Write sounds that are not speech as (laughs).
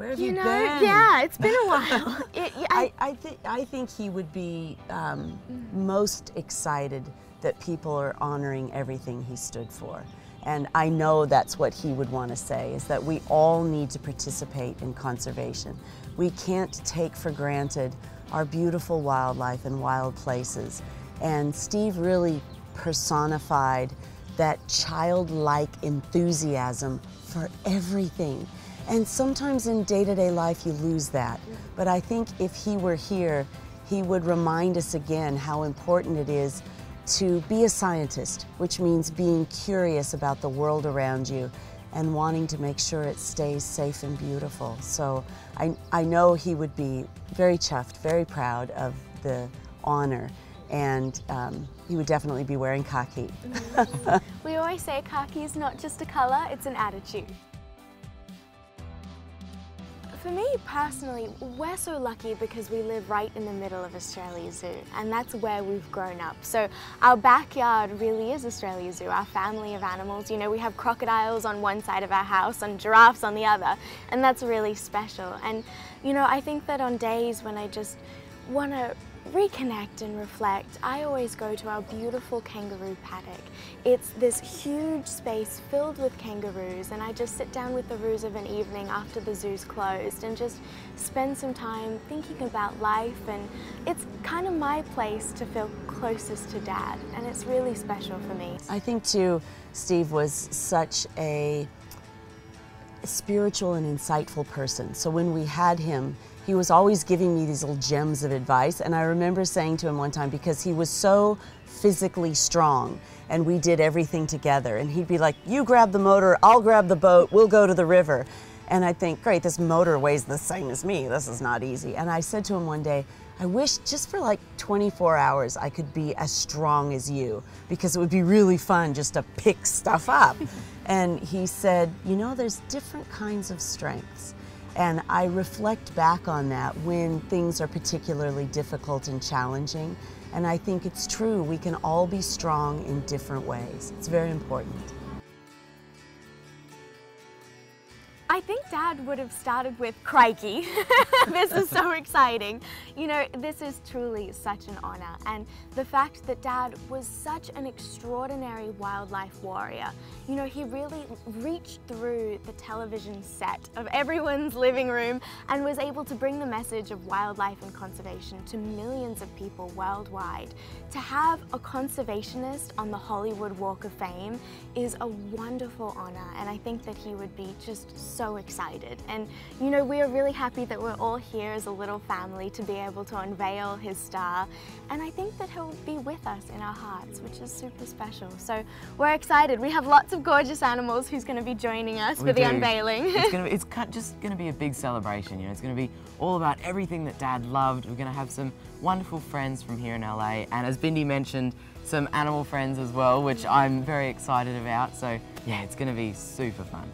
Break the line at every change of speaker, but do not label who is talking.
Where have
you
you,
know,
been?
yeah, it's been a while. (laughs) It- yeah,
I, I, think I think he would be um, most excited that people are honoring everything he stood for. And I know that's what he would want to say is that we all need to participate in conservation. We can't take for granted our beautiful wildlife and wild places. And Steve really personified that childlike enthusiasm for everything. And sometimes in day to day life, you lose that. But I think if he were here, he would remind us again how important it is to be a scientist, which means being curious about the world around you and wanting to make sure it stays safe and beautiful. So I, I know he would be very chuffed, very proud of the honor, and um, he would definitely be wearing khaki. (laughs)
we always say khaki is not just a colour, it's an attitude. For me personally, we're so lucky because we live right in the middle of Australia Zoo and that's where we've grown up. So our backyard really is Australia Zoo, our family of animals. You know, we have crocodiles on one side of our house and giraffes on the other and that's really special. And you know, I think that on days when I just want to reconnect and reflect, I always go to our beautiful kangaroo paddock. It's this huge space filled with kangaroos and I just sit down with the roos of an evening after the zoo's closed and just spend some time thinking about life and it's kind of my place to feel closest to dad and it's really special for me.
I think too, Steve was such a spiritual and insightful person. So when we had him, he was always giving me these little gems of advice. And I remember saying to him one time, because he was so physically strong and we did everything together, and he'd be like, You grab the motor, I'll grab the boat, we'll go to the river. And I think, Great, this motor weighs the same as me, this is not easy. And I said to him one day, I wish just for like 24 hours I could be as strong as you because it would be really fun just to pick stuff up. and he said, You know, there's different kinds of strengths. And I reflect back on that when things are particularly difficult and challenging. And I think it's true, we can all be strong in different ways. It's very important.
I think Dad would have started with crikey. (laughs) this is so exciting. You know, this is truly such an honor. And the fact that Dad was such an extraordinary wildlife warrior, you know, he really reached through the television set of everyone's living room and was able to bring the message of wildlife and conservation to millions of people worldwide. To have a conservationist on the Hollywood Walk of Fame is a wonderful honor. And I think that he would be just so so excited. And you know, we are really happy that we're all here as a little family to be able to unveil his star. And I think that he'll be with us in our hearts, which is super special. So we're excited. We have lots of gorgeous animals who's going to be joining us
we
for the
do.
unveiling.
It's, gonna (laughs) be, it's just going to be a big celebration, you know. It's going to be all about everything that Dad loved. We're going to have some wonderful friends from here in LA. And as Bindi mentioned, some animal friends as well, which I'm very excited about. So yeah, it's going to be super fun.